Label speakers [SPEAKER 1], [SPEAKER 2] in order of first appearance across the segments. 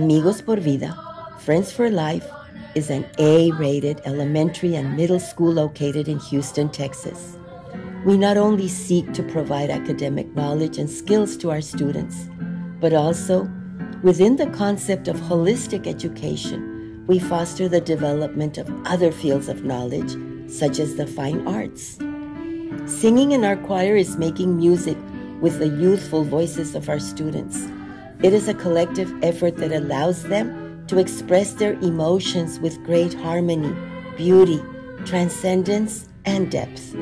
[SPEAKER 1] Amigos por Vida, Friends for Life is an A rated elementary and middle school located in Houston, Texas. We not only seek to provide academic knowledge and skills to our students, but also, within the concept of holistic education, we foster the development of other fields of knowledge, such as the fine arts. Singing in our choir is making music with the youthful voices of our students. It is a collective effort that allows them to express their emotions with great harmony, beauty, transcendence, and depth.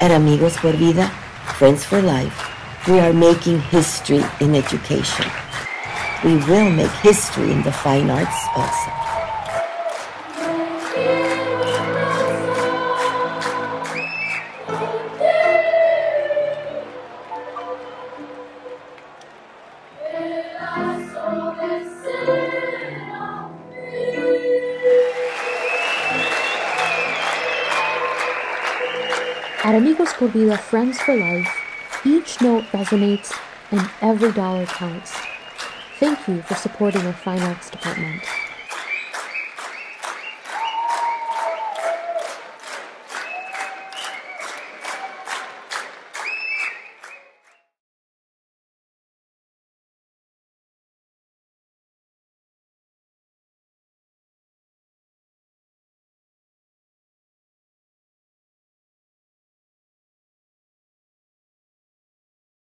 [SPEAKER 1] At Amigos por Vida, Friends for Life, we are making history in education. We will make history in the fine arts also.
[SPEAKER 2] At Amigos por Vida Friends for Life, each note resonates and every dollar counts. Thank you for supporting our Fine Arts Department.